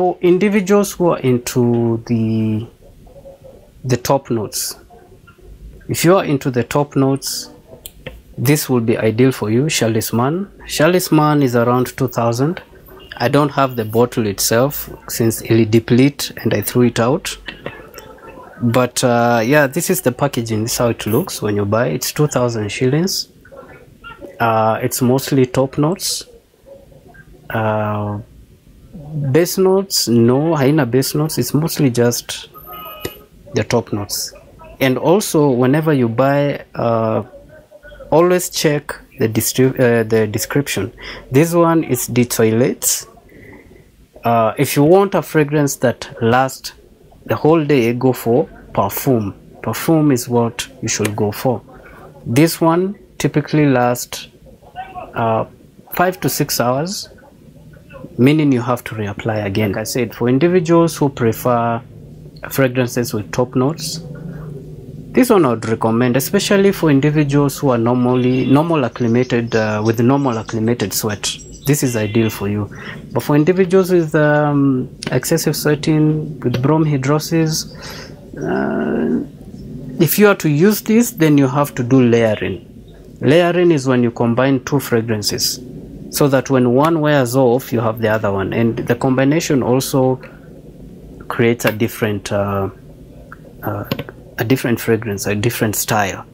for individuals who are into the the top notes. If you are into the top notes this will be ideal for you Chalisman Chalisman is around 2000 I don't have the bottle itself since it depleted and I threw it out. But uh, yeah this is the packaging. This is how it looks when you buy. It's 2000 shillings. Uh, it's mostly top notes. Uh, base notes? No haina base notes. It's mostly just the top notes. And also whenever you buy uh, always check the, uh, the description. This one is the toilets. Uh, if you want a fragrance that lasts the whole day go for perfume. Perfume is what you should go for. This one typically lasts uh, five to six hours meaning you have to reapply again like i said for individuals who prefer fragrances with top notes this one I would recommend, especially for individuals who are normally normal acclimated uh, with normal acclimated sweat. This is ideal for you. But for individuals with um, excessive sweating, with bromhidrosis, uh, if you are to use this, then you have to do layering. Layering is when you combine two fragrances, so that when one wears off, you have the other one, and the combination also creates a different. Uh, uh, a different fragrance, a different style.